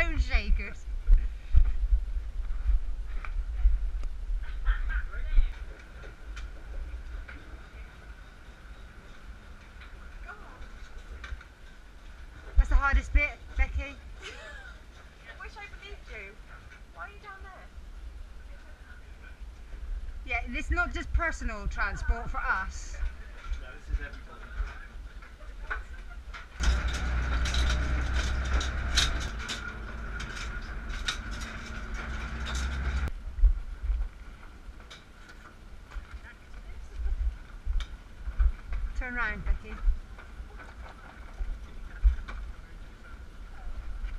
you. bone shakers. That's the hardest bit, Becky. Wish I believed you. Why are you down there? Yeah, it's not just personal transport for us. No, this is everybody. Turn round, Becky.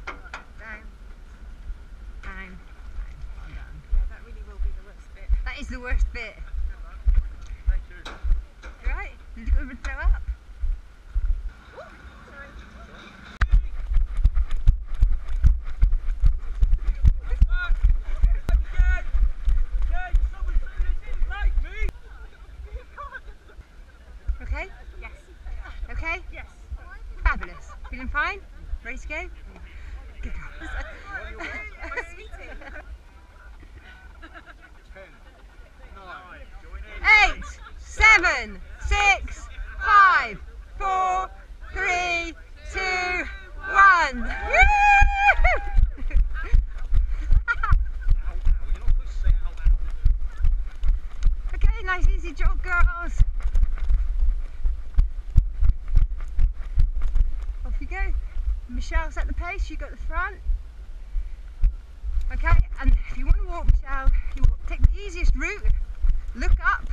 Down. Down. Down. Yeah, that really will be the worst bit. That is the worst bit. Thank you. Right? Did you go and throw up? Okay? Yes. Okay? Yes. Fabulous. Feeling fine? Ready to go? Good girl. My sweetie. Eight, seven, six, five, four, three, two, one. Woo! okay, nice easy jog, girls. Off you go. Michelle's at the pace, you go at the front. Okay, and if you want to walk, Michelle, you walk, take the easiest route. Look up.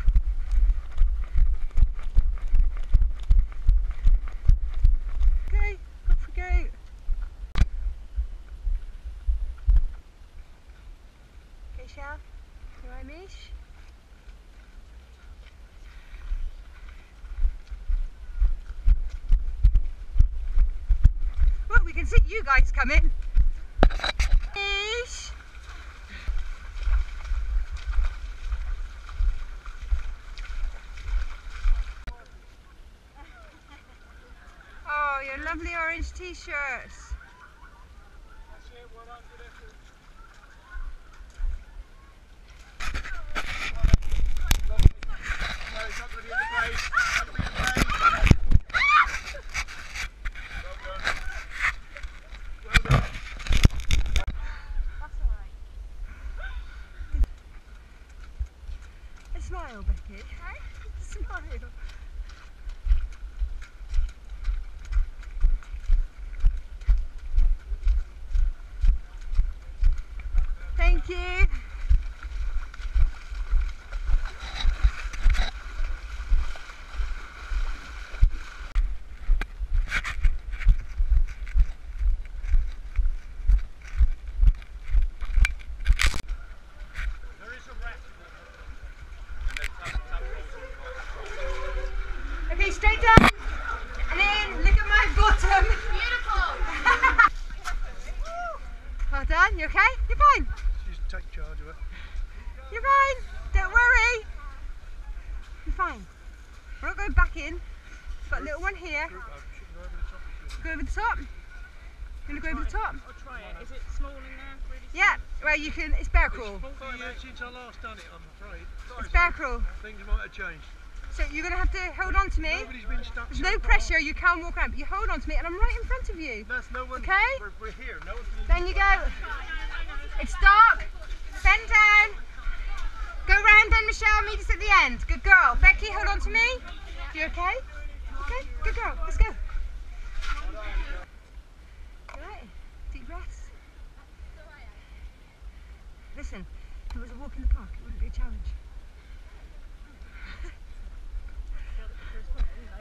Okay, off we go. Okay, Shell. You right, Mish? Well, we can see you guys coming. Mish. Oh, your lovely orange t-shirts. That's alright. A smile, Becky. Smile. Thank. There is a rest. Okay, straight down. And then look at my bottom. Beautiful. Well done. You okay? You're fine. She's take charge of her. You're fine. Don't worry. You're fine. We're not going back in. Got a little one here. Group hug. She can go over the top if she Go over the top. Gonna go over the top. I'll try it. Is it small in there? Really Yeah. Well, you can. It's bear crawl. wants. Forty years since I last done it, I'm afraid. It's bear crawl. Things might have changed. So you're gonna have to hold on to me. Nobody's been stuck. There's no far. pressure. You can walk around, but you hold on to me, and I'm right in front of you. That's no one. Okay. We're, we're here. No one's Then you go. It's dark. Bend down. Go round then, Michelle. Meet us at the end. Good girl. Becky, hold on to me. You okay? Good girl. Let's go. Right. Deep breaths. Listen, if it was a walk in the park, it wouldn't be a challenge.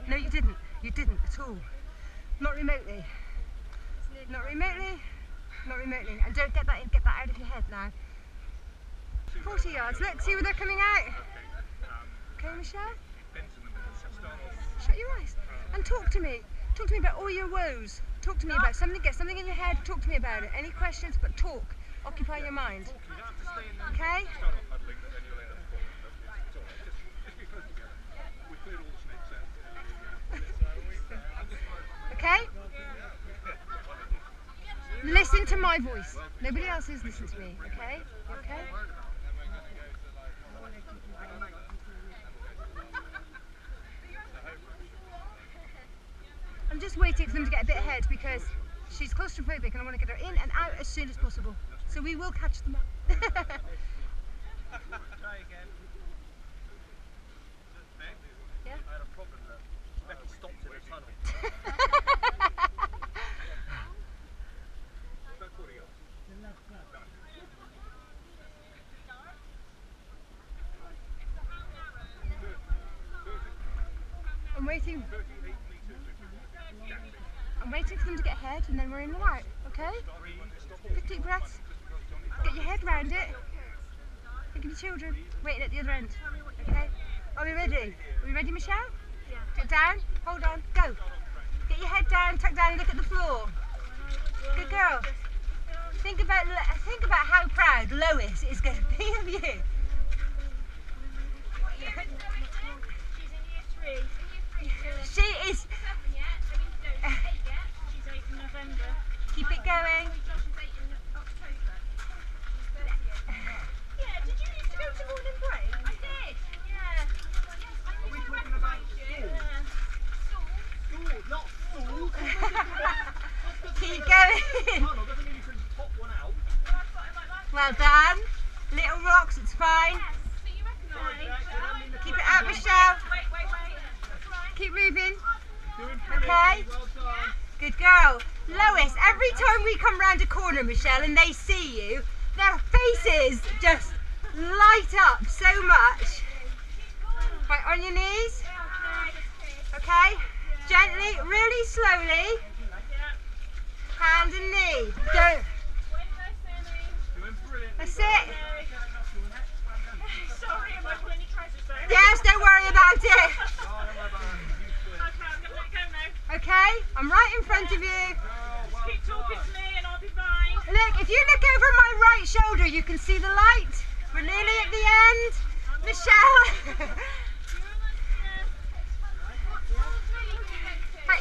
no, you didn't. You didn't at all. Not remotely. Not remotely. Not remotely. And don't get that get that out of your head now. 40 yards. Look, see where they're coming out. Okay, Michelle? Shut your eyes and talk to me. Talk to me about all your woes. Talk to me about something. Get something in your head. Talk to me about it. Any questions? But talk. Occupy your mind. Okay. okay? Listen to my voice. Nobody else is listening to me, okay? Okay? I'm waiting for them to get a bit ahead because she's claustrophobic and I want to get her in and out as soon as possible. So we will catch them up. Try again. Yeah? I had a problem that Becky stopped in a tunnel. Don't call it off. I'm waiting. I'm waiting for them to get ahead and then we're in and out, okay? Take deep breaths. Get your head round it. Think of your children. Waiting at the other end. Okay? Are we ready? Are we ready, Michelle? Yeah. Get down. Hold on. Go. Get your head down, tuck down, and look at the floor. Good girl. Think about think about how proud Lois is going to be of you. She's in year three. She's in year three, so She is. seven yet. I mean, no, she's eight yet. She's eight in November. Keep it going. Josh is eight in October. She's thirtieth. Yeah, did you used to go to morning break? I did. Yeah. Are we talking about school? Yeah. School, not school. Keep going. Tunnel doesn't mean you can pop one out. Well, I've got it like that. Well done. Little rocks, it's fine. Yes. So you recognise? Keep it up, Michelle. Wait, wait, wait. Keep moving. Okay. Good girl. Lois, every time we come round a corner, Michelle, and they see you, their faces just light up so much. Right, on your knees. Okay? Gently, really slowly. Hand and knee. Brilliant. That's it. Sorry, am I pulling trousers? Yes, don't worry about it. Okay, I'm go right in front of you. Well Keep talking to me and I'll be fine. Look, if you look over my right shoulder, you can see the light. We're nearly at the end. Michelle.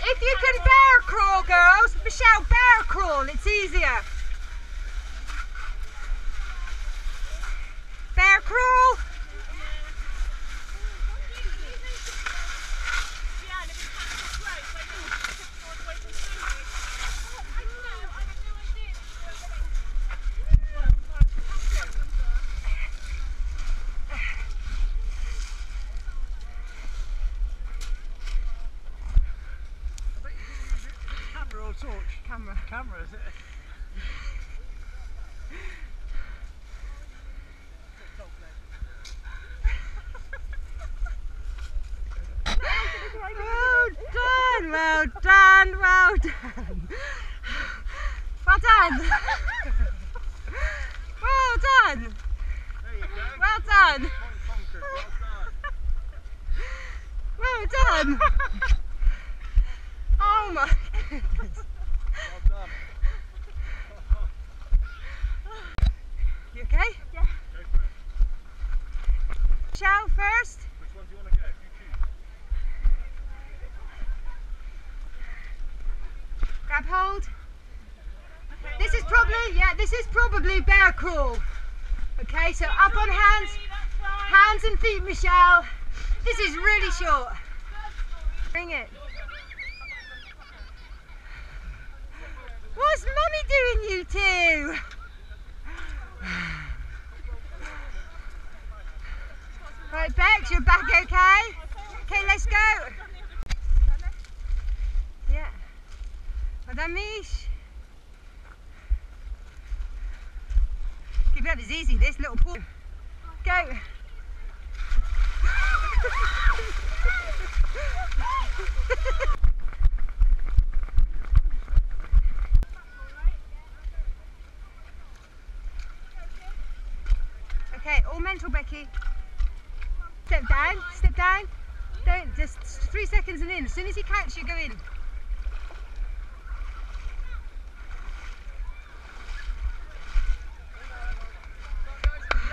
if you can bear crawl, girls, Michelle, bear crawl, it's easier. Bear crawl. Camera or torch? Camera. Camera, is it? Well done, well done, well done. Well done. Well done. There you go. Well done. Well done. Well done. Oh my goodness. Well done. You okay? Go for it. Michelle first. Which one do you want to go? You choose. Grab hold. This is probably, yeah, this is probably bear crawl. Okay, so up on hands, hands and feet, Michelle. This is really short. Bring it. What's mummy doing, you two? Right, Bex, you're back okay? Okay, let's go. Yeah. Well done, Mish. Keep it up, it's easy, this little pool. Go. okay, all mental, Becky. Step down, step down. Don't, just three seconds and in. As soon as he counts, you go in.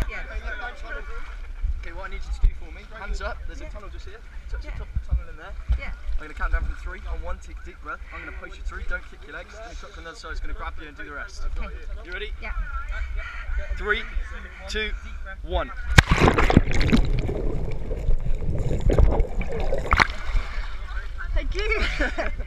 Yeah. Okay, what? what I need you to do for me, there's a tunnel just here, touch the top of the tunnel in there. Yeah. I'm going to count down from three, on one, take a deep breath, I'm going to push you through, don't kick your legs, and the truck on the other side is going to grab you and do the rest. You ready? Yeah. Three, two, one. Thank you.